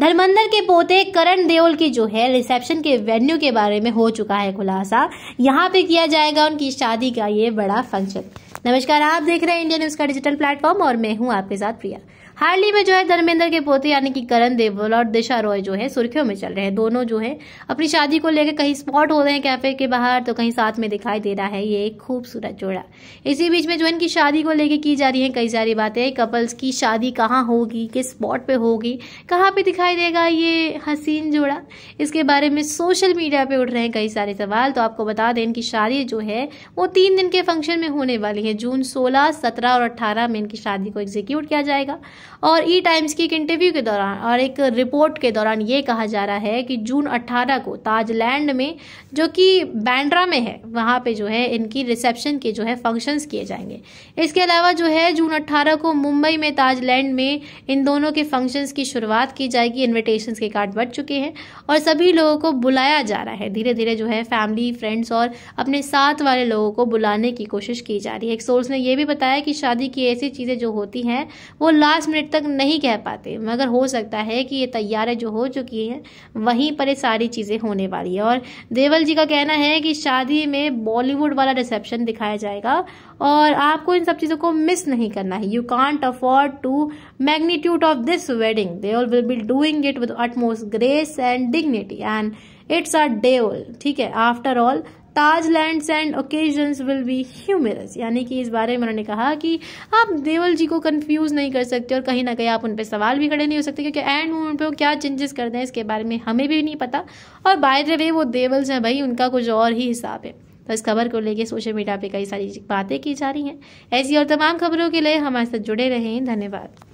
धर्मेंद्र के पोते करण देओल की जो है रिसेप्शन के वेन्यू के बारे में हो चुका है खुलासा। यहाँ पे किया जाएगा उनकी शादी का ये बड़ा फ़ंक्शन नमस्कार, आप देख रहे हैं इंडियन न्यूज़ का डिजिटल प्लेटफॉर्म और मैं हूँ आपके साथ प्रिया। हाल ही में जो है धर्मेंद्र के पोते यानी कि करण देवल और दिशा रॉय जो है, सुर्खियों में चल रहे हैं। दोनों जो है, अपनी शादी को लेकर कहीं स्पॉट हो रहे हैं कैफ़े के बाहर तो कहीं साथ में दिखाई दे रहा है। ये एक खूबसूरत जोड़ा। इसी बीच में जो इनकी शादी को लेकर की जा रही है, कई सारी बातें कपल्स की शादी कहाँ होगी, किस स्पॉट पे होगी, कहाँ पे दिखाई देगा ये हसीन जोड़ा? इसके बारे में सोशल मीडिया पे उठ रहे हैं कई सारे सवाल। तो आपको बता दें, इनकी शादी जो है, वो तीन दिन के फ़ंक्शन में होने वाली है। जून सोलह, सत्रह और अट्ठारह में इनकी शादी को एग्जीक्यूट किया जाएगा। और ई टाइम्स की एक इंटरव्यू के दौरान और एक रिपोर्ट के दौरान ये कहा जा रहा है कि जून 18 को ताजलैंड में जो कि बैंड्रा में है, वहाँ पे जो है इनकी रिसेप्शन के जो है फ़ंक्शंस किए जाएँगे। इसके अलावा जो है जून 18 को मुंबई में ताजलैंड में इन दोनों के फ़ंक्शंस की शुरुआत की जाएगी इन्विटेशन के कार्ड बढ़ चुके हैं और सभी लोगों को बुलाया जा रहा है। धीरे धीरे जो है फैमिली फ्रेंड्स और अपने साथ वाले लोगों को बुलाने की कोशिश की जा रही है। एक सोर्स ने यह भी बताया कि शादी की ऐसी चीज़ें जो होती हैं, वो लास्ट मिनट तक नहीं कह पाते, मगर हो सकता है कि ये तैयारी जो हो चुकी है, वहीं पर ये सारी चीज़ें होने वाली है। और देवल जी का कहना है कि शादी में बॉलीवुड वाला रिसेप्शन दिखाया जाएगा, और आपको इन सब चीज़ों को मिस नहीं करना है। You can't afford to magnitude of this wedding Deval will be doing it with utmost grace and dignity and it's a Deval ठीक है? After all Taj land and occasions will be humorous यानी कि इस बारे में उन्होंने कहा कि आप देवल जी को कंफ्यूज नहीं कर सकते और कहीं ना कहीं आप उन पर सवाल भी खड़े नहीं हो सकते, क्योंकि एंड मोमेंट पे वो क्या चेंजेस कर दें, इसके बारे में हमें भी नहीं पता। और बाय द वे वो देवल्स हैं भाई, उनका कुछ और ही हिसाब है। तो इस खबर को लेकर सोशल मीडिया पर कई सारी बातें की जा रही हैं। ऐसी और तमाम खबरों के लिए हमारे साथ जुड़े रहें। धन्यवाद।